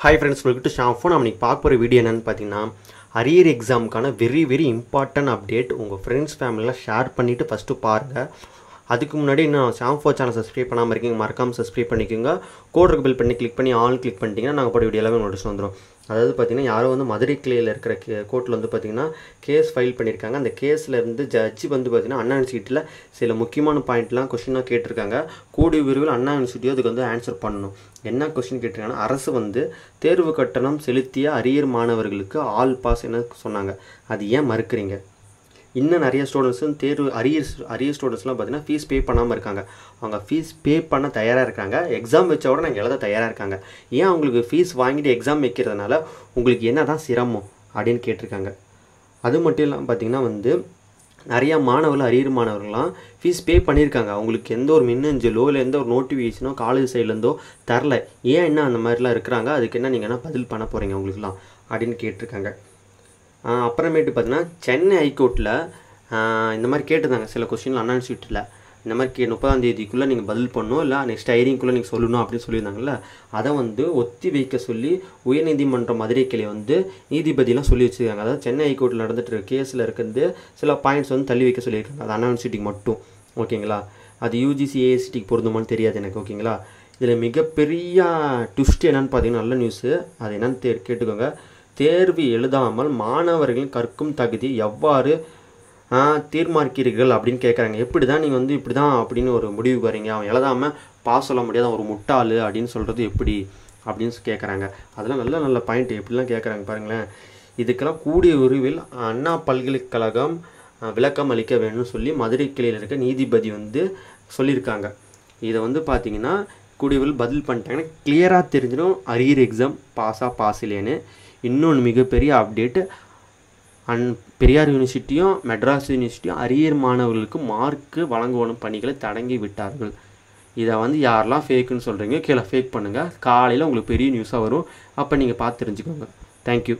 Hi friends உங்களுக்கு டு ஷாஃபோன் நம்ம பார்க்க போகிற வீடியோ என்னென்னு பார்த்தீங்கன்னா அரியர் எக்ஸாமுக்கான வெரி வெரி இம்பார்ட்டன்ட் அப்டேட் உங்கள் ஃப்ரெண்ட்ஸ் ஃபேமிலியில் ஷேர் பண்ணிவிட்டு ஃபஸ்ட்டு பாருங்கள் அதுக்கு முன்னாடி இன்னும் ஷாம்ஃபோ சேனல் சப்ஸ்கிரைப் பண்ணாமல் இருக்கீங்க மறக்காமல் சப்ஸ்கிரைப் பண்ணிக்கோங்க. கோட் பில் பண்ணி கிளிக் பண்ணி ஆல் கிளிக் பண்ணிட்டீங்கன்னா நாங்கள் போட வீடியோ எல்லாமே நோட்டீஸ் வந்துடும் அதாவது பார்த்தீங்கன்னா யாரோ வந்து மதுரை கிளையில் இருக்கிற கே கோர்ட்டில் வந்து பார்த்தீங்கன்னா கேஸ் ஃபைல் பண்ணியிருக்காங்க அந்த கேஸில் இருந்து ஜட்ஜி வந்து பார்த்தீங்கன்னா அண்ணா யூனிவர்சிட்டியில் சில முக்கியமான பாயிண்ட்லாம் கொஷினாக கேட்டிருக்காங்க. கூடிய விரைவில் அண்ணா யூனிவர்சிட்டியோ அதுக்கு வந்து ஆன்சர் பண்ணணும். என்ன கொஸ்டின் கேட்டிருக்காங்கன்னா அரசு வந்து தேர்வு கட்டணம் செலுத்திய அரியர் மாணவர்களுக்கு ஆல் பாஸ் என்ன சொன்னாங்க. அது ஏன் மறுக்கிறீங்க? இன்னும் நிறைய ஸ்டூடெண்ட்ஸும் தேர்வு அரிய அரியர் ஸ்டூடெண்ட்ஸ்லாம் பார்த்தீங்கன்னா ஃபீஸ் பே பண்ணாமல் இருக்காங்க. அவங்க ஃபீஸ் பே பண்ண தயாராக இருக்காங்க. எக்ஸாம் வச்ச கூட நாங்கள் எழுத தயாராக இருக்காங்க. ஏன் அவங்களுக்கு ஃபீஸ் வாங்கிட்டு எக்ஸாம் வைக்கிறதுனால உங்களுக்கு என்ன தான் சிரமம் அப்படின்னு கேட்டிருக்காங்க. அது மட்டும் இல்லாமல் பார்த்தீங்கன்னா வந்து நிறையா மாணவர்கள் அரியர் மாணவர்கள்லாம் ஃபீஸ் பே பண்ணியிருக்காங்க. அவங்களுக்கு எந்த ஒரு மின்னஞ்சலோ இல்லை எந்த ஒரு நோட்டிஃபிகேஷனோ காலேஜ் சைட்லேருந்தோ தரல. ஏன் என்ன அந்த மாதிரிலாம் இருக்கிறாங்க? அதுக்கு என்ன நீங்கள் என்ன பதில் பண்ண போகிறீங்க அவங்களுக்குலாம் அப்படின்னு கேட்டிருக்காங்க. அப்புறமேட்டு பார்த்தீங்கன்னா சென்னை ஹைகோர்ட்டில் இந்த மாதிரி கேட்டிருந்தாங்க. சில கொஸ்டின்ல அண்ணா இந்த மாதிரி கே முப்பதாம் தேதிக்குள்ளே நீங்கள் பதில் பண்ணணும் இல்லை நெக்ஸ்ட் ஐரிங்குள்ளே நீங்கள் சொல்லணும் அப்படின்னு சொல்லியிருந்தாங்கல்ல. அதை வந்து ஒத்தி வைக்க சொல்லி உயர்நீதிமன்ற மதுரை கிளை வந்து நீதிபதியெலாம் சொல்லி வச்சுருக்காங்க. அதாவது சென்னை ஹைகோர்ட்டில் நடந்துட்டு இருக்க கேஸில் இருக்கிறது சில பாயிண்ட்ஸ் வந்து தள்ளி வைக்க சொல்லியிருக்காங்க அது அண்ணா மட்டும். ஓகேங்களா? அது யூஜிசி ஏஎஸ்டிக்கு பொருந்துமான்னு தெரியாது எனக்கு ஓகேங்களா? இதில் மிகப்பெரிய ட்விஸ்ட் என்னென்னு பார்த்தீங்கன்னா நல்ல நியூஸு அது என்னென்னு தே கேட்டுக்கோங்க. தேர்வு எழுதாமல் மாணவர்களின் கற்கும் தகுதி எவ்வாறு தீர்மானிக்கிறீர்கள் அப்படின்னு கேட்குறாங்க எப்படி தான் நீங்கள் வந்து இப்படி தான் அப்படின்னு ஒரு முடிவுக்கு வரீங்க? அவன் எழுதாமல் பாஸ் சொல்ல முடியாத ஒரு முட்டாள் அப்படின்னு சொல்கிறது எப்படி? அப்படின்னு கேட்குறாங்க அதெல்லாம் நல்ல நல்ல பாயிண்ட் எப்படிலாம் கேட்குறாங்க பாருங்களேன். இதுக்கெல்லாம் கூடிய உருவில் அண்ணா பல்கலைக்கழகம் விளக்கம் அளிக்க வேணும்னு சொல்லி மதுரை கிளையில் இருக்க நீதிபதி வந்து சொல்லியிருக்காங்க. இதை வந்து பார்த்திங்கன்னா கூடியவர்கள் பதில் பண்ணிட்டாங்கன்னா கிளியராக தெரிஞ்சிடும். அரியர் எக்ஸாம் பாஸாக பாஸ் இல்லைன்னு இன்னொன்று மிகப்பெரிய அப்டேட்டு அன் பெரியார் யூனிவர்சிட்டியும் மெட்ராஸ் யூனிவர்சிட்டியும் அரியர் மாணவர்களுக்கு மார்க்கு வழங்குவனும் பணிகளை தடங்கி விட்டார்கள். இதை வந்து யாரெல்லாம் ஃபேக்குன்னு சொல்கிறீங்க கீழே ஃபேக் பண்ணுங்கள் காலையில் உங்களுக்கு பெரிய நியூஸாக வரும். அப்போ நீங்கள் பார்த்து தெரிஞ்சுக்கோங்க. தேங்க்யூ